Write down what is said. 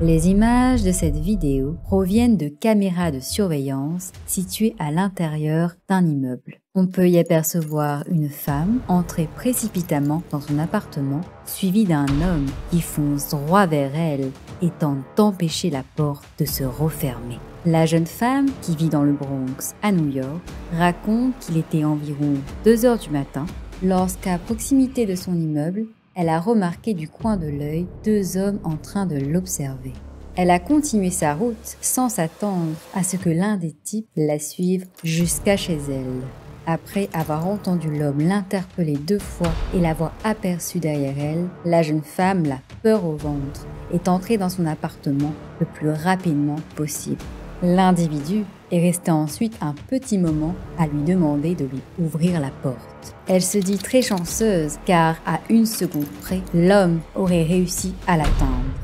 Les images de cette vidéo proviennent de caméras de surveillance situées à l'intérieur d'un immeuble. On peut y apercevoir une femme entrer précipitamment dans son appartement, suivie d'un homme qui fonce droit vers elle et tente d'empêcher la porte de se refermer. La jeune femme, qui vit dans le Bronx, à New York, raconte qu'il était environ 2 heures du matin lorsqu'à proximité de son immeuble, elle a remarqué du coin de l'œil deux hommes en train de l'observer. Elle a continué sa route sans s'attendre à ce que l'un des types la suive jusqu'à chez elle. Après avoir entendu l'homme l'interpeller deux fois et l'avoir aperçu derrière elle, la jeune femme, la peur au ventre, est entrée dans son appartement le plus rapidement possible. L'individu est resté ensuite un petit moment à lui demander de lui ouvrir la porte. Elle se dit très chanceuse car à une seconde près, l'homme aurait réussi à l'atteindre.